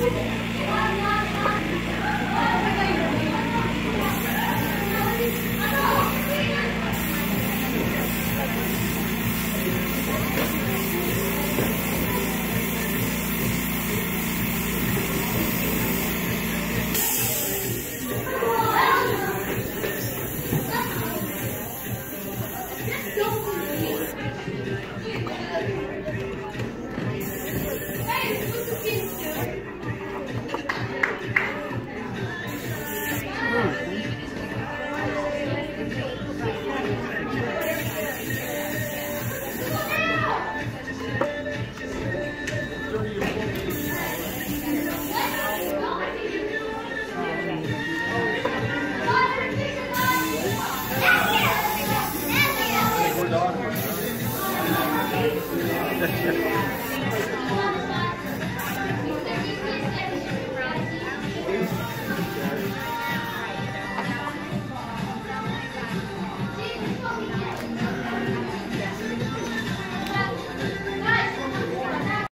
Don't